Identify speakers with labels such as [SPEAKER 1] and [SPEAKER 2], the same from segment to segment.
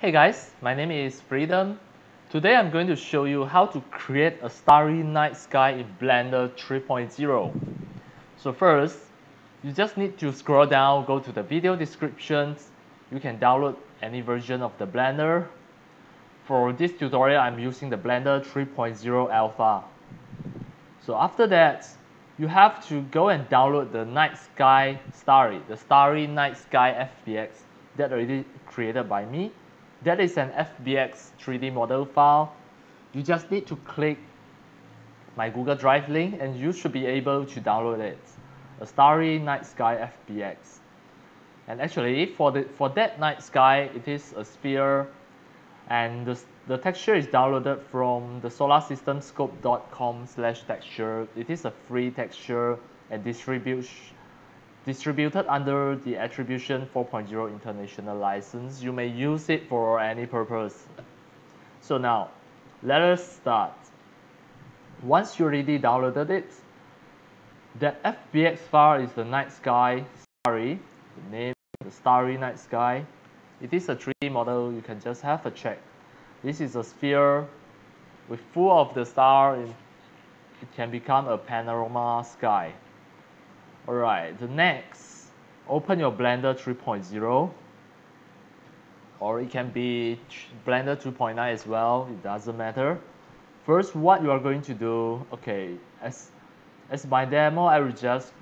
[SPEAKER 1] Hey guys, my name is Freedom. Today I'm going to show you how to create a starry night sky in Blender 3.0. So first, you just need to scroll down, go to the video descriptions. You can download any version of the Blender. For this tutorial, I'm using the Blender 3.0 Alpha. So after that, you have to go and download the Night Sky Starry, the Starry Night Sky FBX that already created by me. That is an FBX 3D model file. You just need to click my Google Drive link and you should be able to download it. A Starry Night Sky FBX. And actually, for, the, for that night sky, it is a sphere and the, the texture is downloaded from the solarsystemscope.com slash texture. It is a free texture and distribution distributed under the Attribution 4.0 International License. You may use it for any purpose. So now, let us start. Once you already downloaded it, that FBX file is the night sky starry, the name, the starry night sky. It is a 3D model, you can just have a check. This is a sphere with full of the star, it can become a panorama sky. Alright, the next, open your Blender 3.0 or it can be Blender 2.9 as well, it doesn't matter. First, what you are going to do, okay, as, as my demo, I will just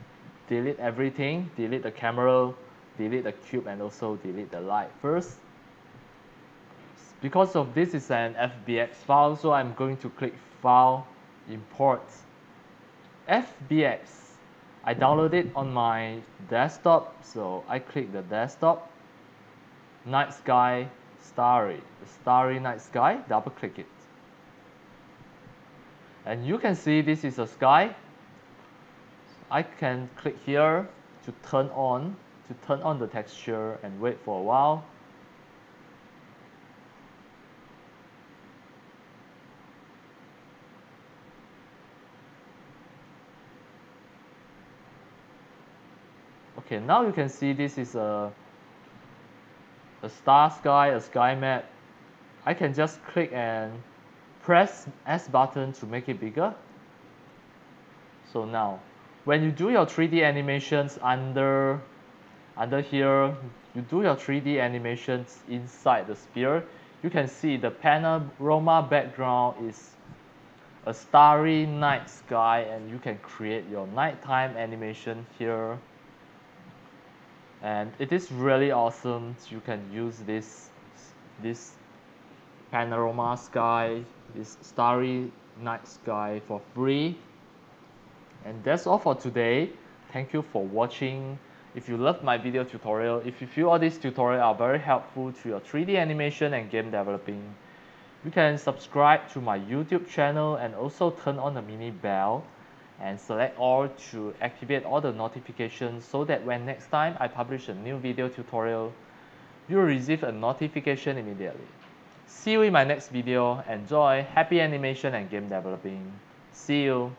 [SPEAKER 1] delete everything, delete the camera, delete the cube, and also delete the light first. Because of this is an FBX file, so I'm going to click File, Import, FBX I download it on my desktop, so I click the desktop, night sky, starry, starry night sky, double click it. And you can see this is a sky. I can click here to turn on, to turn on the texture and wait for a while. Okay, now you can see this is a, a star sky, a sky map. I can just click and press S button to make it bigger. So now, when you do your 3D animations under, under here, you do your 3D animations inside the sphere, you can see the panorama background is a starry night sky and you can create your nighttime animation here and it is really awesome you can use this this panorama sky this starry night sky for free. And that's all for today. Thank you for watching. If you love my video tutorial if you feel all these tutorials are very helpful to your 3d animation and game developing you can subscribe to my youtube channel and also turn on the mini bell and select all to activate all the notifications so that when next time I publish a new video tutorial, you will receive a notification immediately. See you in my next video. Enjoy happy animation and game developing. See you.